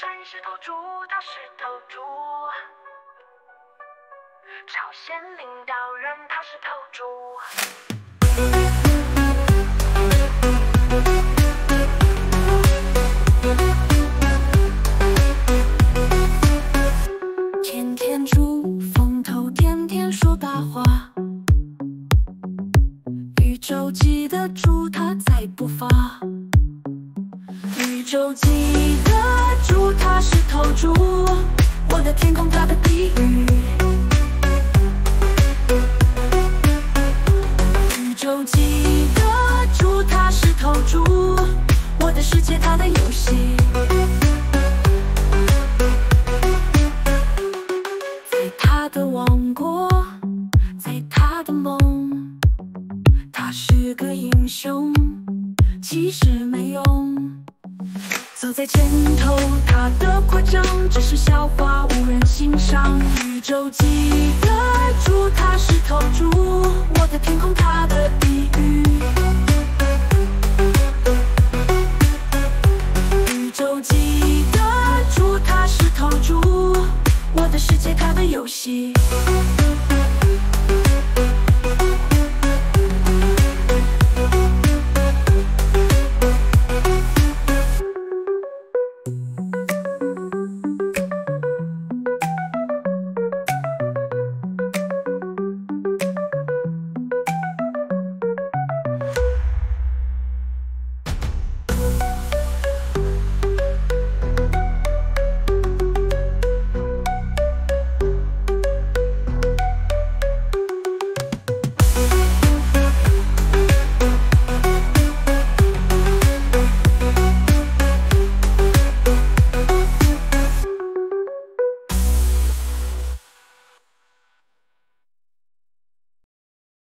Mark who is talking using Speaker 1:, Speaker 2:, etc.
Speaker 1: 真是头猪，他是头猪。朝鲜领导人，他是头猪。
Speaker 2: 天天出风头，天天说大话。宇宙级的猪，他再不发。宇宙级的猪，它是头猪。我的天空，它的地狱。宇宙级的猪，它是头猪。我的世界，它的游戏。在他的王国，在他的梦，他是个英雄，其实没用。走在前头，他的夸张只是笑话，无人欣赏。宇宙记得住，他是头猪，我的天空，他的地狱。宇宙记得住，它是头猪，我的世界，他的游戏。